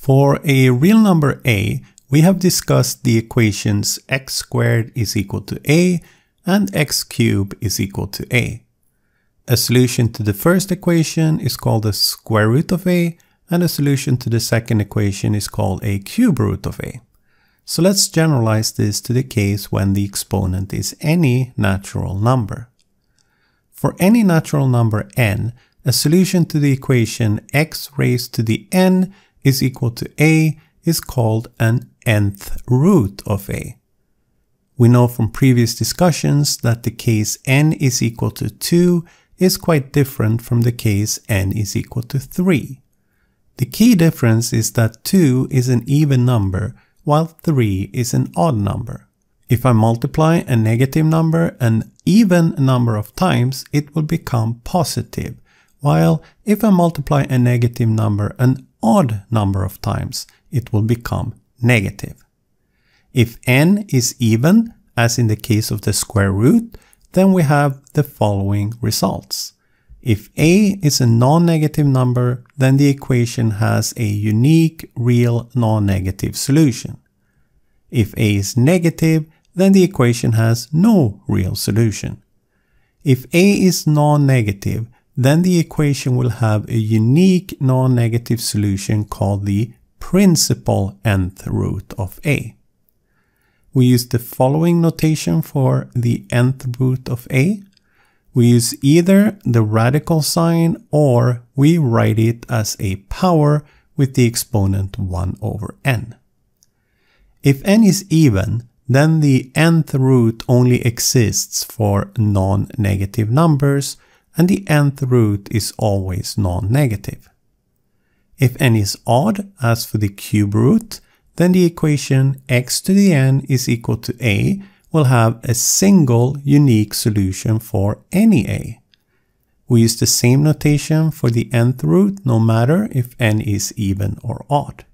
For a real number a, we have discussed the equations x squared is equal to a and x cubed is equal to a. A solution to the first equation is called the square root of a and a solution to the second equation is called a cube root of a. So let's generalize this to the case when the exponent is any natural number. For any natural number n, a solution to the equation x raised to the n is equal to a is called an nth root of a. We know from previous discussions that the case n is equal to 2 is quite different from the case n is equal to 3. The key difference is that 2 is an even number while 3 is an odd number. If I multiply a negative number an even number of times, it will become positive, while if I multiply a negative number an odd number of times, it will become negative. If n is even, as in the case of the square root, then we have the following results. If a is a non-negative number, then the equation has a unique real non-negative solution. If a is negative, then the equation has no real solution. If a is non-negative, then the equation will have a unique non-negative solution called the principal nth root of a. We use the following notation for the nth root of a. We use either the radical sign or we write it as a power with the exponent 1 over n. If n is even, then the nth root only exists for non-negative numbers and the nth root is always non-negative. If n is odd, as for the cube root, then the equation x to the n is equal to a will have a single unique solution for any a. We use the same notation for the nth root no matter if n is even or odd.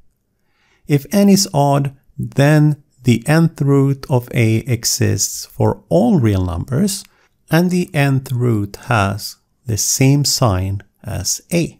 If n is odd, then the nth root of a exists for all real numbers, and the nth root has the same sign as a.